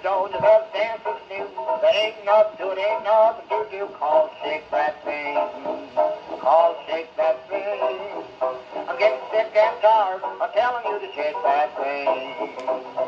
stones the dance dancers knew. That ain't nothing to it, ain't nothing to do. Call shake that thing, call shake that thing. I'm getting sick and tired of telling you to shake that thing.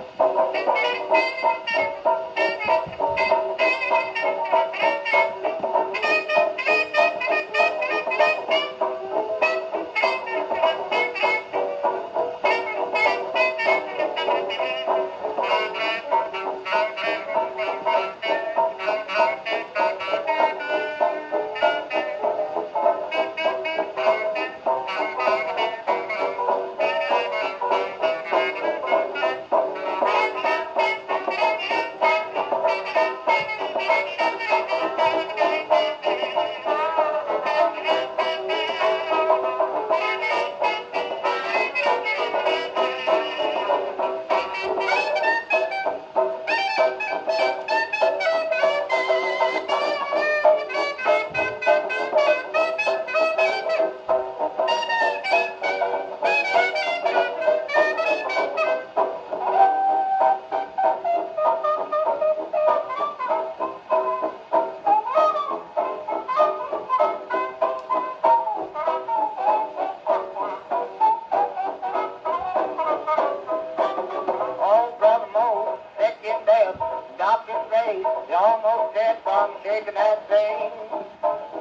doctors say you're almost dead from shaking that thing,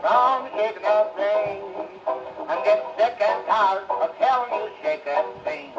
from shaking that thing. I'm getting sick and tired of telling you shake that thing.